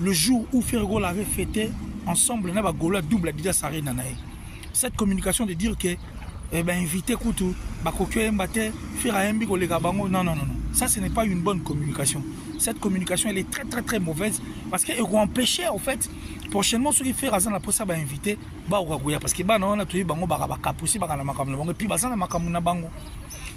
Le jour où Ferre Gola avait fêté ensemble na ba Gola double Adidas Arena na ye. Cette communication de dire que eh ben invité kutu bakoki oyemba te Ferre ayembi koleka bango non non non non. Ça ce n'est pas une bonne communication. Cette communication elle est très très très mauvaise parce que eko empêcher en fait prochainement soki Ferre aza na posa ba invité ba oka koya parce que bana wana toyebi bango baka ba capuci baka na makambo na bango et puis baza na makambo na bango.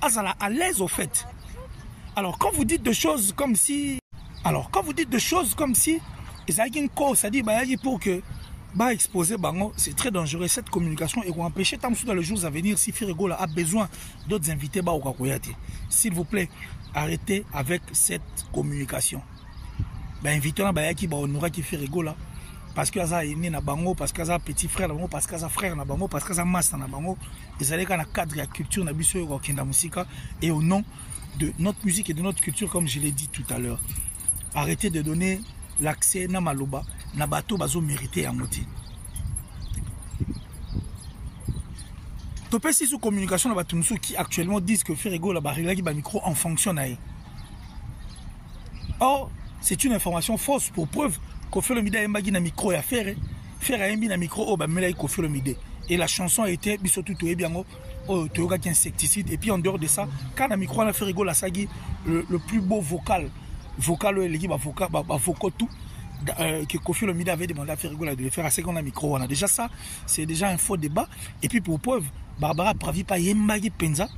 azala à l'aise au fait alors quand vous dites de choses comme si alors quand vous dites de choses comme si ezalaki nko c'est-à-dire bayaki pour que ba exposer bango c'est très dangereux cette communication et empêcher tant dans les jours à venir si Firigola a besoin d'autres invités ba okakoyate s'il vous plaît arrêtez avec cette communication ba invité na bayaki ba honora ki Firigola parce que aza aîné na bango parce que aza petit frère na bango parce que aza frère na bango parce que aza master na bango ezalaki kaka na cadre ya culture na biso oyo kokenda mosika et au nom de notre musique et de notre culture comme je l'ai dit tout à l'heure arrêtez de donner l'accès na maloba na bato bazo mérite yango te topesi sous communication na bato mosusu qui actuellement disent que ferregola bareglaki bamicro en fonction na ye or c'est une information fausse pour preuve kofelo mida ayembaki na micro ya ferre Ferre ayembi na micro oyo bamelaki Koffi Olomide et la chanson était biso tout toyebi yango oyo toyokaki insecticide et puis en dehors de ça quand na micro wana Ferre Gola asaki le, le plus beau vocal vocal oyo eleki bavoka bavoko tout euh, que Kofi Olomide avait demandé à Ferre Gola de le faire à ce qu'on a micro wana déjà ça c'est déjà un faux débat et puis pour preuve Barbara Pravi pa yembaki penza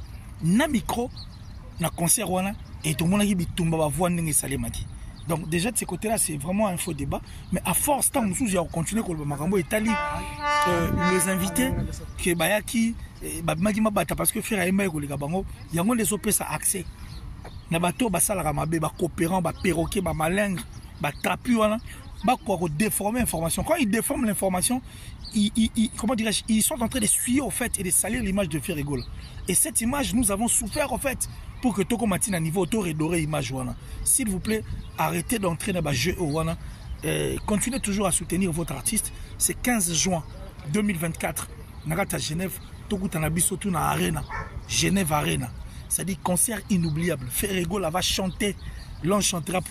na micro na concert wana et tomonaki bitumba bavua ndenge esalemaki donc déjà de ce côté là c'est vraiment un faux débat mais à force ntango mosusu ya kocontinue koloba makambo etali euh, les invités ke bayaki eh, babimaki mabata parce que frère ayembaki koleka bango yango nde ezopesa accès na bato oyo basalaka mabe bacoopérant baperroquet bamalingre batrapu wana bakoka kodeforme information quand il déforme l'information ils, ils, comment dirais ils sont en train de suyer au fait et de salir l'image de Gaulle. et cette image nous avons souffert au fait pour que Toko Matina à niveau auto redorer image wana s'il vous plaît arrêtez d'entrer dans le jeu wana eh, continuez toujours à soutenir votre artiste c'est 15 juin 2024 Nagata Genève genève arena c'est-à-dire concert inoubliable ferrego là va chanter l'ange chantera pour...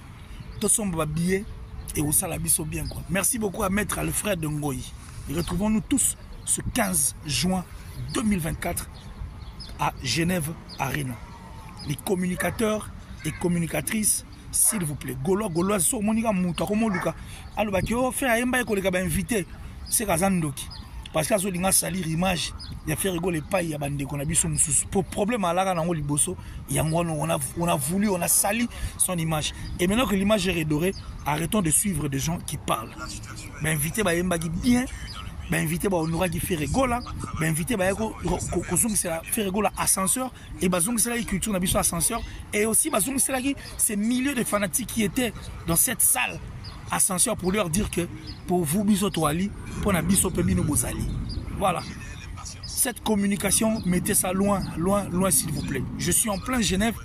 tosomba ba billets et au salabiso bien quoi. Merci beaucoup à maître Alfred de Ngoyi. Et retrouvons-nous tous ce 15 juin 2024 à Genève Arena. Les communicateurs et communicatrices s'il vous plaît golois golois so omoni ka moto akomoluka alobaki o oh, fere ayemba ye koleka bainvité seka aza ndoki parce que azolinga asalir image ya fere golo epai ya bandeko na biso mosusu po problème alaka nango liboso yango wana on a voulu on a sali son image et maintenant que l'image est redorée arrêtons de suivre des gens qui parlent bainvité bayembaki bien bainvité bahonoraki ferregola bainvité baye kozongisela ferregola ascenseur et bazongiselaki culture na biso ascenseur et aussi bazongiselaki ces milliers de fanatiques qui étaient dans cette salle ascenseur pour leur dire que pour vous biso toali mpo na biso mpe bino bozali voilà cette communication mettez ça loin loin loin s'il vous plaît je suis en plein genève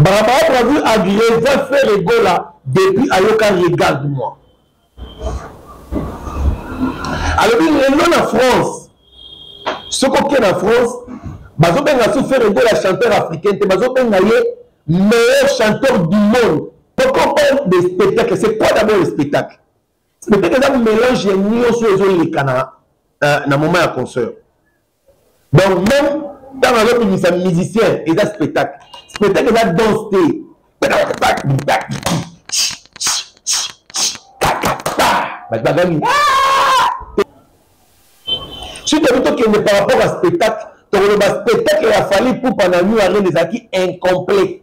Barabara Brazil a dit Reza Ferre Gola depuis Ayoka regarde-moi. alobi lelo na france soki oke na france bazobenga su ferre gola chanteur africain te bazobenga ye meilleur chanteur du monde pour comprendre des spectacles c'est quoi d'abord le spectacle peut-être eza mélange ya nyonso oyo ezoleka na, uh, na moment ya concert donc même ntango azobimisa musicien eza spectacle spectacle eza danse te bato bagangi soki tobi tokende par rapport ya spectacle tokoloba spectacle ya fali pupa na new arene ezalaki incomplet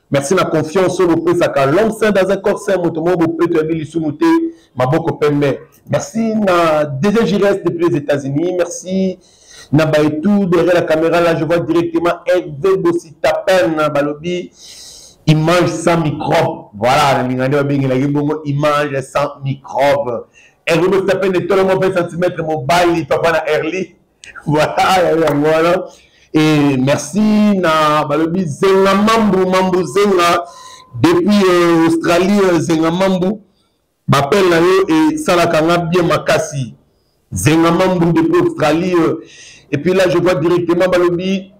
merci na confiance oyo bopesaka l'homme saint dans un corps saint moto moko bopeto yabi lisumu te maboko pembe merci na deuxième gires depuis les états-unis merci na baetou derrière la caméra là je vois directement eve bositapen balobi image sans microbe voilà nalinga nde babengelaki bongo image sans microbe eve bositapen etolomopesa centimètre mobali papa na erlie voilà yango wana e merci na balobi zenga mambu mambu zenga depuis euh, australie euh, zenga mambu bapele na yo esalaka nga bien makasi zenga mambu depuis australie euh, et puis là je vois directement balobi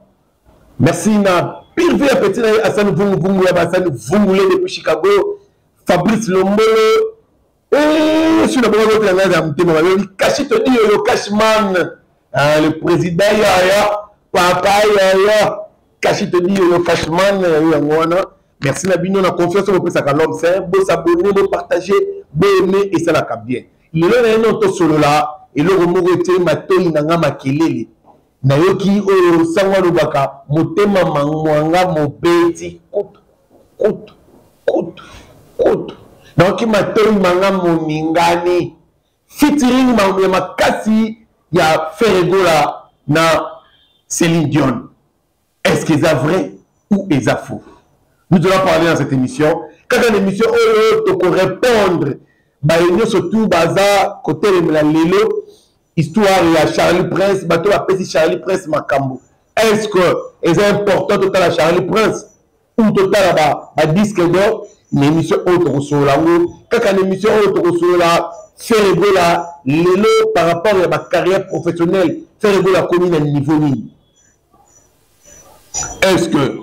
merci na pire vie ya petit na ye asani vunguvungu ya basani vungule depuis chicago fabrice lombolo Eh, si nabonga kote na ngai na motema mabe likasi todi yo lokasi man ah, le président yaya papa yaya kasi todi yo lokasi man yayo yango wana merci na bino na confiance bopesaka l'homme sain bosabone bopartage boaime esalaka bien lelo na yeno tosolola eloko moko etie matoi na ngai makelele Nayoki oyo sango alobaka motema mwanga mobeti kutu kutu kutu kutu nayoki matoyi manga moningani featuring ya makasi ya Ferregola na Celine Dion. est ce que eza vrai ou eza faux nous devons parler dans cette émission kaka na émission oyo tokorépondre baye nyonso tu baza kotelemela lelo histoire ya charlie prince bato bapesi charlie prince makambo est ce que eza important totala charlie prince ou totala badisque ba d'or na émission oyo tokosolola yango kaka na émission oyo tokosolola ferre egola lelo par rapport ya bacarrière professionnelle ferre egola akomi na niveau nini est ce que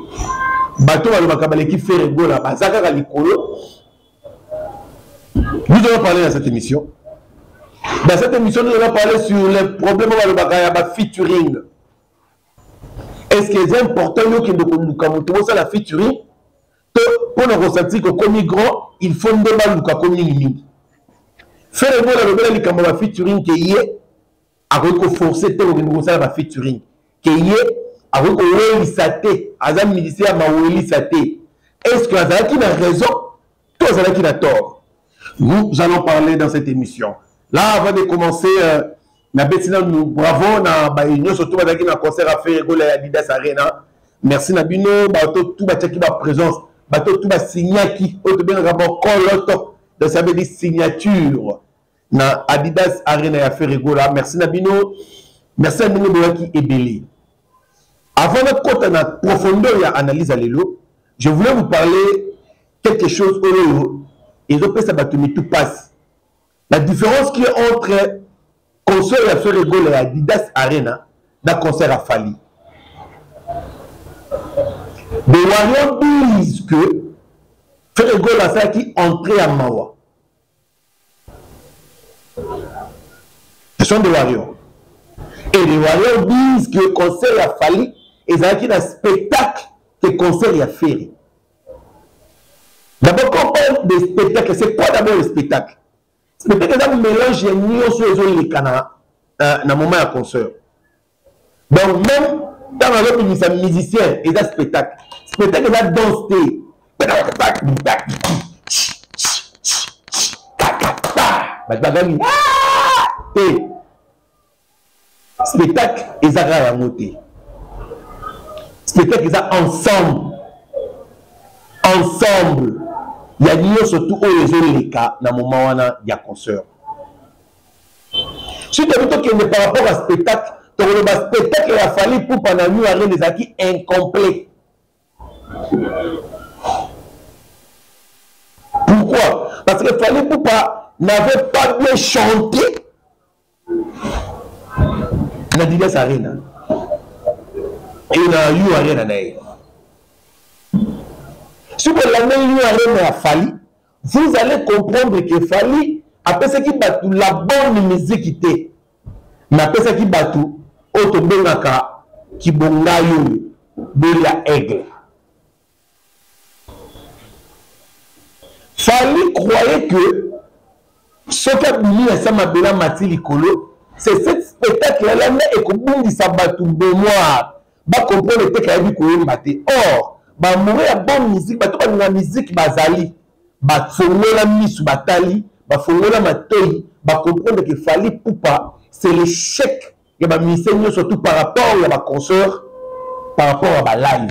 bato balobaka baleki fere gola baza kaka likolo nous allons parler dans cette émission dans cette émission nous allons parler sur le problème balobaka ya ba featuring est ce que eza important yo okende koluka moto bosala featuring to mpo na kosantir kokomi grand il faut nde baluka ko mingimingi fere gola alobela likambo ya ba featuring ke ye akoki koforce te kokende kosala ba featuring ke ye akoki kowelisa te aza ministre ya mawelisa te est ce que azalaki na raison to azalaki na tort nous allons parler dans cette émission là avant de commencer euh, nabeti nanu bravo na baye nyonso to bazalaki na concert ya ferre gola ya didas arena merci na bino bato tu batiaki baprésence bato tu basignaki oyo tobengaka bokoloto donc ça veut dire signature na adidas arena ya ferregola merci na bino merci ya ndenge boyaki ebele avant nakota na profondeur ya analyse ya lelo je voulais vous parler quelque chose oyo ezopesa bato mitu mpasi la différence qui est entre concert ya ferre gola ya adidas arena na concert ya fali the warrior disent que ferre gola asalaki entrée ya mawa ce sont des warriors et les warriors disent que concert ya fali ezalaki na spectacle que concert ya ferre d'abord quand on parle de spectacle c'est quoi d'abord le spectacle spectacle eza mélange ya nyonso ezoleka na, euh, na moment ya concert donc meme ntango azobimisa musicien eza spectacle spectacle eza danse te bato bagangi ah! te spectacle eza kaka yango te spectacle eza ensemble ensemble ya nyonso tu oyo ezoleka na moma wana ya concert soki tobi tokende par rapport ya spectacle tokoloba spectacle ya fali pupa na new arena ezalaki incomplet pourquoi parce que fali pupa n'avait pas bien chanté na didas arena e na new arena na ye soki olandeli new arena ya fali vous allez comprendre que fali apesaki bato la bonne musique te mais apesaki bato oyo tobengaka kibongai oyo boli ya aigle fali croyait que soki abimi na sa mabele amati likolo c'est cette spectacle là nde ekobungisa bato bomoire ba comprendre te kayebi koyemba te or ba moureux ya bonne musique bato balinga musique bazali bafongola misu batali bafongola matoyi ba comprendre que Fally Poupa c'est l'échec ya ba musiciens nyonso tout par rapport ya ba concert par rapport ya ba live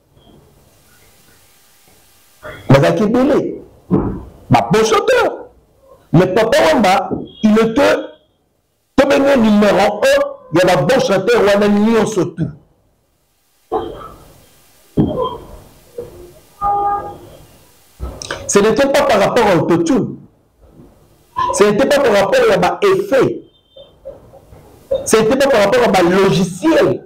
bazalaki ebele baposoteur mais papa wamba il était tobenge numero 1 ya babosateur wana nyonso tu ce n'était pas par rapport à autotune ce n'était pas par rapport ya baeffet ce n'était pas par rapport ya balogiciel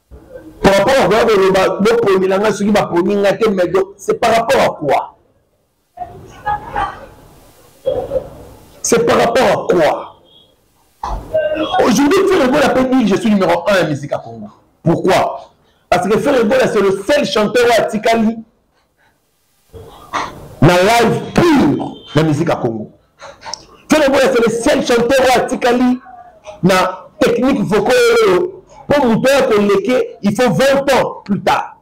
par rapport à quoi koloba bopondela nga soki baponi nga te mais donc c'est par rapport à quoi c'est par rapport à quoi aujourd'hui ferre gola peut dire je suis numéro 1 ya musique ya congo pourquoi parce que ferre gola c'est le seul chanteur oyo atikali na live pure na musique ya congo tele boya c'est le seul chanteur oyo atikali na technique vocal oyo mpo moto oyo akoleke il faut 20 ans plus tard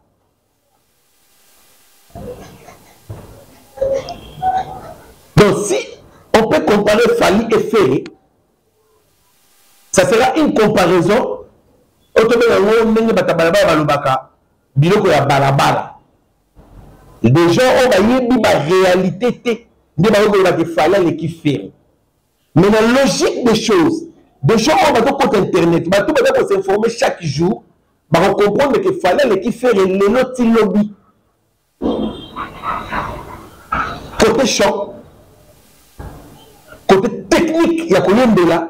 donc si on peut comparer fali et ferre ça sera une comparaison oyo tobenga yango ndenge bato ya balabala balobaka biloko ya balabala des gens oyo bayebi ba réalité te nde bakoki koloba ke fale aleki fere mais na logique des choses des gens oyo bazokota internet bato baza kosinforme chaque jour bakocomprendre ke fale aleki fere lelo ti lobi kote choc kote technique ya koyembela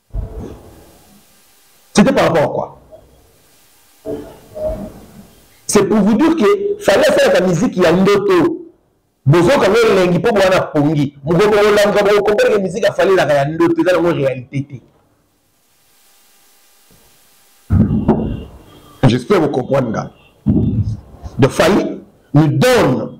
C'était par rapport à quoi C'est pour vous dire que fallait faire la musique ya ndoto. bozoka ngo elengi mpo bwana pongi mokoto olanza bokokompreke miziki afalelaka ya ndoto eza nango réalité te j'espère vous comprendre nga de fali nous donne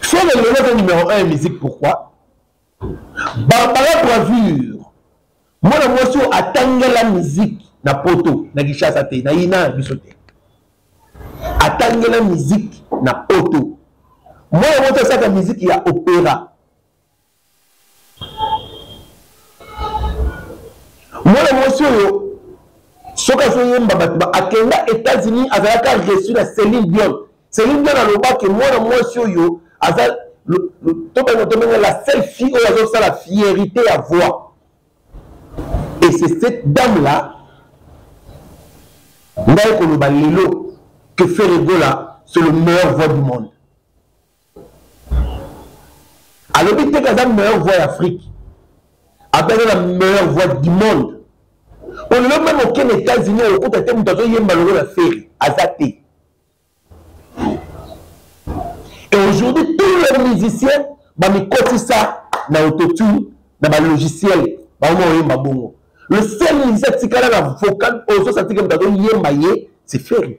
Solo lelo ko numéro 1 musique pourquoi? Barbara Bravure mwana mwasi oyo atangela musique na poto na Kinshasa te na ina biso te atangela musique na poto mwana mwasi asaka musique ya opéra mwana mwasi oyo soki azoyemba bato ba akenda états-unis azalaka reçu na céline dion céline dion alobaki mwana mwasi oyo aza tobenga tobenga la seule fille oyo azosala fierité ya voix et c'est cette dame là ngai koloba lelo que ferre gola c'est le meilleur voix du monde alobi teke aza meilleur voix ya afrique atanga na meilleur voix du monde olelo meme okende états-unis okokuta te moto azoyemba lokola feri aza te et aujourd'hui tous les musiciens bamikotisa na autotune na balogiciel bango oyemba bongo le seul musicien atikala na vocal ozosa tike moto azoyemba ye c'est feri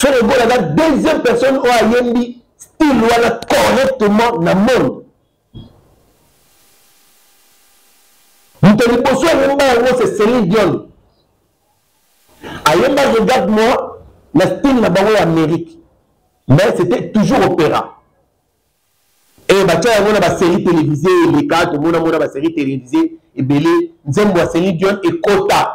Ferre Gola na deuxième personne oyo ayembi style wana correctement na monde moto liboso ayemba yango se Celine Dion ayemba regarde moi na style na bango ya Amérique mais c'était toujours opéra e batya yango na basérie télévisé eleka tomonamona basérie télévisé ebele nzembo ya Celine Dion ekota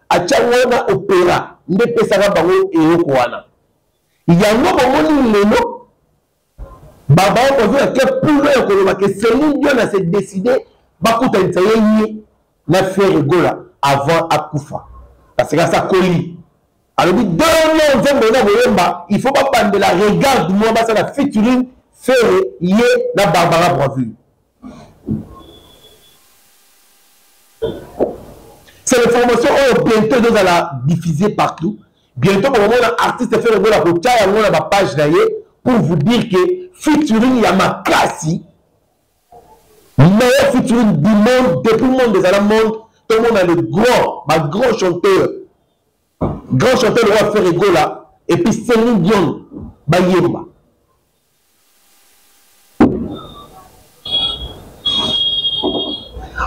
atiango wana opera nde pesaka bango eloko wana yango bomoni lelo babaya kozwa ke pulo ya koloba ke celine dion a se décide bakutanisa ye ye na fiere egola avant akufa parce que asa koli alobi deuxième nzembo eza koyemba il faut babandela regarde moi basala featuring fere ye na barbara braville c'est l'information oyo bientôt ezozala diffusé partout bientôt bokomona artiste fere bola kotya yango na bapage na ye pour vous dire que featuring ya makasi meilleur featuring du monde depuis monde ezala monde tomona le grand bagrand chanteur grand chanteur lokola fere gola epuis celine dion bayemba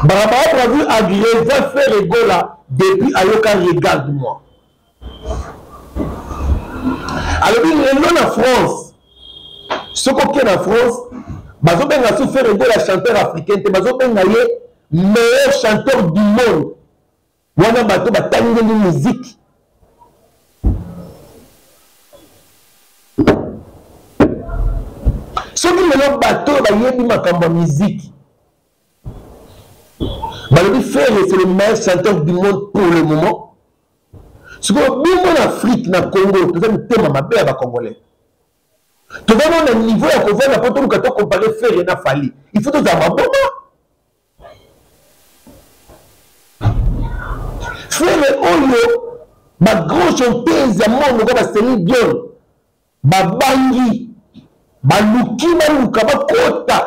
Barbara Brasil agresa Ferre Gola depuis ayoka regarde moi alobi lelo na France soki oke na France bazobenga so Ferre Gola chanteur africain te bazobenga ye meilleur chanteur du monde wana bato batangeli miziki soki lelo bato oyo bayebi makambo ya miziki balobi ferre c'est le meilleur chanteur du monde pour le moment sikoyo bino na afrique na congo toza mitema mabe ya bacongolais toza nao na niveau ya kovanda mpo toluka tokompare ferre na fali il faut tozala maboma fere oyo bagrand chanteuse ya mondo ka baselin dion babangi baluki baluka bakota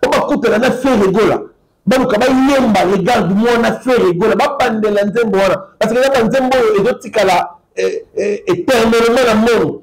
po bakutana na fere gola baluka bayemba regarde mwana fere gola babandela nzembo wana parce que na banzembo oyo ezotikala eh, eh, eternellement na mondo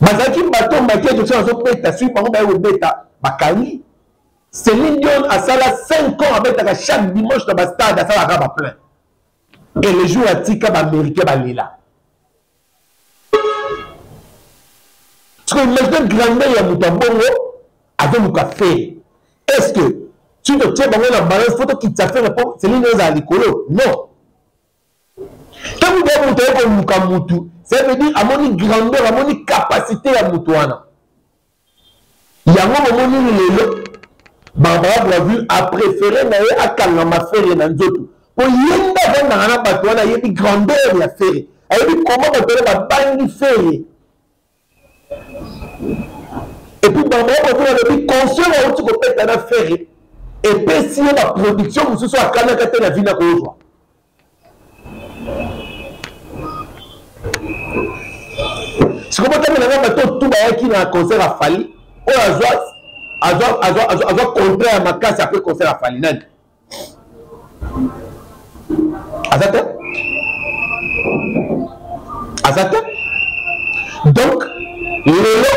bazalaki bato make johnson azobeta soki bango baye kobeta bakangi celine dion asala 5 ans abetaka chaque dimanche na bastade asalaka baplein et le jour atika baaméricain balela imagine grandeur ya moto ya bongo azoluka fere est ce que soki totie bango na balance fo tokitisa fere mpo celine ezala likolo non ntango bia moto aye koluka motu ça veut dire amoni grandeur amoni capacité ya moto wana yango bomoni lelo barbara braville apréféré na ye akangama fere na nzoto mpo ye nde avandaka na bato wana ayebi grandeur ya fere ayebi koma bato wana babangi fere epuis bama ye kokola lobi concert awuti kobeta na fere epesi ye baproduction mosusu akanaka te na vina kozwa sikobotamela nga bato tu bayaki na concert ya fali oyo azwa azwa azwa azwa contrat ya makasi apres concert ya fali nani aza te aza te donc lelo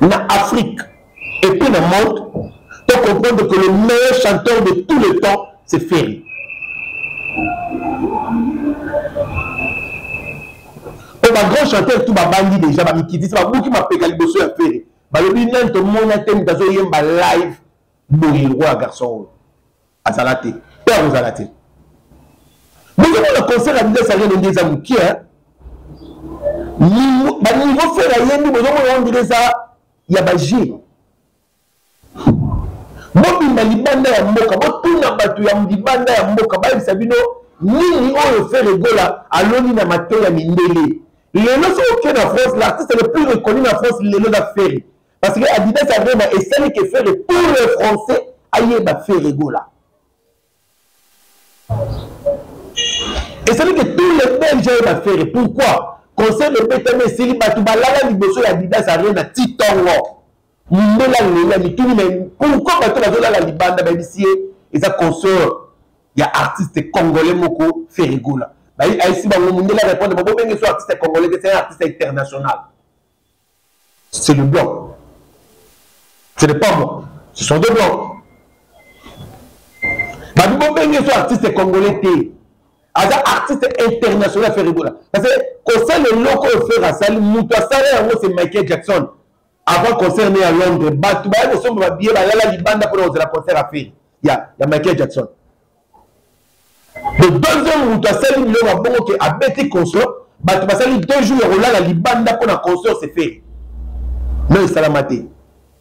na afrique et puis na monde to comprendre que le meilleur chanteur de tout le temps c'est ferry po bagrand chanteur tout babandi déjà bamikitisi babuki mapeka liboso ya ferry balobi nani tomona te moto azoyemba live boye lokola garçon oyo azala te mpe akozala te bozomona concert ya dida sariano nde eza mokie baniveau fere ayendi bozomona yango nde eza ya baje bobima libanda ya mboka botuna bato ya libanda ya mboka bayebisa bino nini oyo fere gola aloni na matoi ya mindele lelo soki oke na france l'artiste le plus reconnu na france lelo na fere Parce que Adidas ya Rema esali que Ferre pour le français ayeba Ferre Gola. Esali que tous les Belges ayeba Ferre. Pourquoi? Conseil de Betame esili bato balala liboso ya Adidas ya Rema ti tongo. Mbela lela mituni mais pourquoi bato bazolala libanda bayebisi ye eza concert ya artiste congolais moko Ferre Gola. Bayi ayisi bango mundela répondre bobenge so artiste congolais te c'est un artiste international. C'est le blanc. Ce n'est pas moi. Ce sont des blancs. babi bobengi so artiste congolais te aza artiste international ferre bola parce que kosala eloko oyo ferre asali moto asala yango se michael jackson avant concert ne ya londres bato baya kosomba babiye balala libanda mpona kozala concert ya ferre ya, ya michael jackson le deuxième moto asali biloko ya bongo ke abeti concert bato basali deux jours ya kolala libanda mpo na concert seferi no esalama te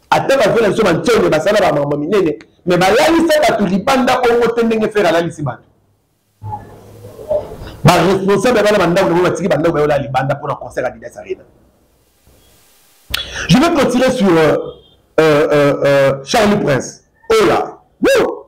ata bavela biso bantione basala bamakambo minene me balalisa bato libanda bongo te ndenge fere alalisi bato baresponsable ya bana bandako na bango batiki bandako bayola libanda mpo na concert adidas arena je vais continuer sur euh, euh, euh, euh charlie prince ola oh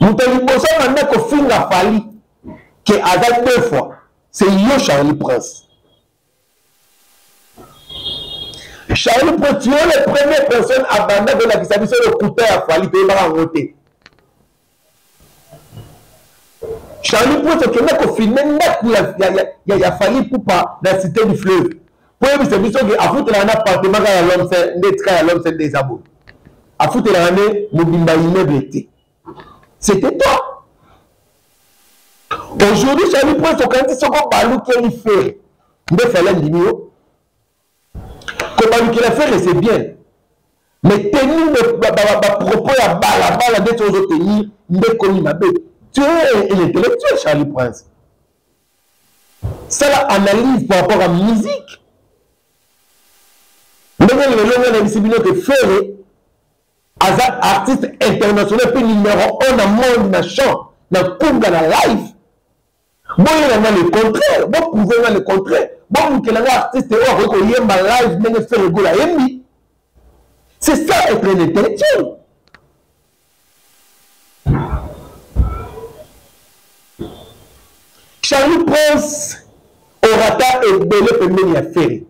moto ya liboso abanda kofinga fali ke aza deux fois c'est yo charlie prince charlie prince yo le premier personne abanda kolakisa biso lokuta ya fali toyebaka yango te charlie prince okenda kofilme ndako ya, ya, ya, ya fali pupa na cité du fleuve koyebisa biso ke afutelaka na appartement kaka ya lomse nde etika ya lomse nde eza boye afutelaka nde mobimba immeuble te c'était toi aujourd'hui charli prince okanisi soko balukeli fere nde fale ndimi yo kobalukela fere c'est bien mais tenir bapropos ya balabala nde ti ozotenir nde ekomi mabe tu es un intellectuel charli prince sala analyse par rapport à musique ndenge lelo ngai nayebisi bino te fere aza artiste international mpe numero 1 na monde na chant na kunga na live boyela nga le contraire boprouve nga le contraire bolukela nga artiste oyo akoki koyemba live ndenge fere gola ayembi c'est ça être un intellectuel Charlie Prince orata ebele pembeni ya Ferre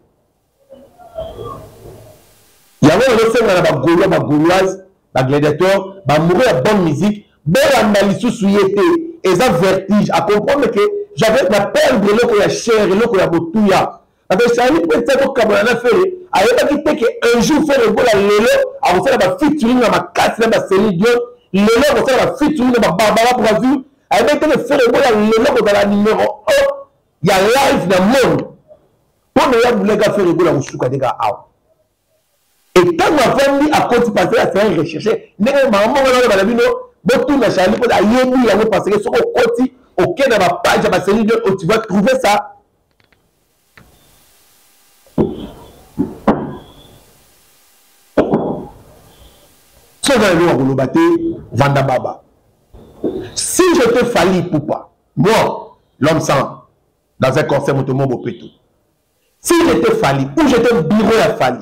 yango nazosenga na bagaulois bagauloise bagladiateur bamoureux ya bonne musique bolanda lisusu ye te eza vertige acomprendre ke j'avais na perdre eloko ya chere eloko ya botuya Ata Charlie Prince te kokabola na Ferre ayebaki te ke un jour Ferre lokola lelo akosala ba featuring na makasi na ba Celine Dion lelo akosala ba featuring na ba Barbara Bravure ayebaki te ke Ferre lokola lelo akozala numero 1 ya live na monde mpo na ya bulaka Ferre lokola kosuka te kaka awa et ntango afandi akoti parce que asai recherche ndenge mama moko naloba na bino botuna charli mpo ayebi yango parce que soki okoti oke na bapage ya baseli nde tu vas trouver ça soki oza na eloko ya koloba te vanda baba si je te fali poupa moi l'homme sans dans un conseil moto mo bopeto Si j'étais Fally, ou j'étais bureau ya Fally,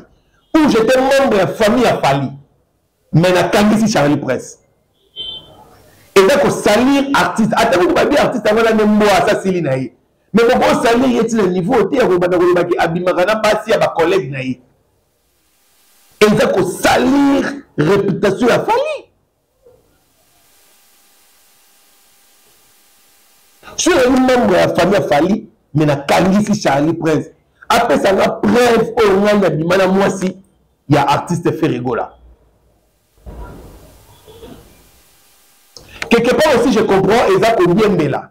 ou j'étais membre ya famille ya Fally, mais nakangisi Charlie Prince. eza kosalir artiste ata kutu babi artiste yango nani mbwa asa sili na ye me bokosalir ye ti na niveau te ya kobanda kolobaki abimaka na basi ya bacollègue na ye eza kosalir réputation ya fali soki ezali membre ya famille ya fali me nakangisi charlie prince apesa nga preuve oyo ngai nabima na mwasi ya artiste ferigola quelque part aussi je comprends eza kodiembela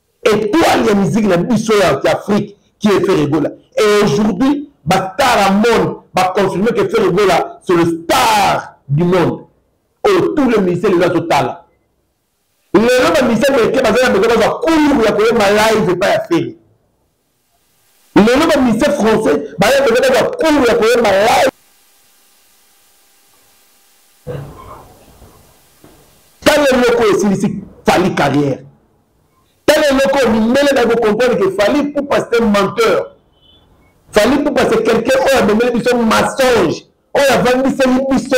Etoile ya musique na biso ya Afrique qui est Ferre Gola. Et aujourd'hui, ba star à monde ba confirmer que Ferre Gola c'est le star du monde. Oyo oh, tous les musiciens les autres talent. Lelo ba musiciens meke bazali na besoin bazwa cours ya koyema live epai ya Ferre. lelo ba musicien français baya koza ba bacours ya koyemba live tala eloko esilisi fali carrière tala eloko mindele baye kocomprendre ke fali pupa c'est un menteur fali pupa c'est quelqu'un oyo amemeli biso mensonge oyo avandiseli biso